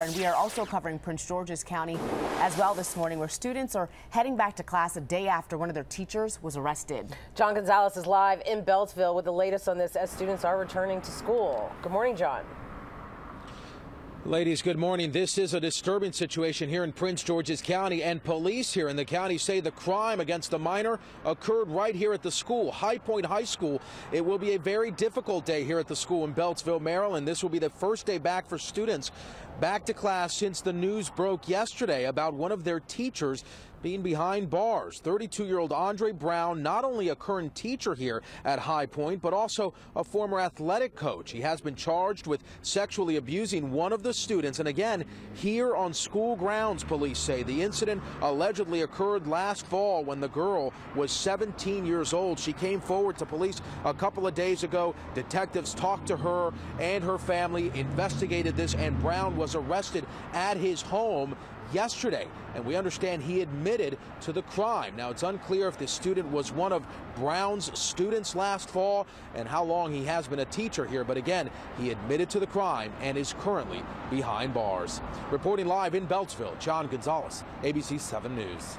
And we are also covering Prince George's County as well this morning, where students are heading back to class a day after one of their teachers was arrested. John Gonzalez is live in Beltsville with the latest on this as students are returning to school. Good morning, John. Ladies, good morning. This is a disturbing situation here in Prince George's County, and police here in the county say the crime against a minor occurred right here at the school, High Point High School. It will be a very difficult day here at the school in Beltsville, Maryland. This will be the first day back for students back to class since the news broke yesterday about one of their teachers being behind bars. 32-year-old Andre Brown, not only a current teacher here at High Point, but also a former athletic coach. He has been charged with sexually abusing one of the students. And again, here on school grounds, police say the incident allegedly occurred last fall when the girl was 17 years old. She came forward to police a couple of days ago. Detectives talked to her and her family, investigated this, and Brown was arrested at his home yesterday, and we understand he admitted to the crime. Now, it's unclear if the student was one of Brown's students last fall and how long he has been a teacher here, but again, he admitted to the crime and is currently behind bars. Reporting live in Beltsville, John Gonzalez, ABC 7 News.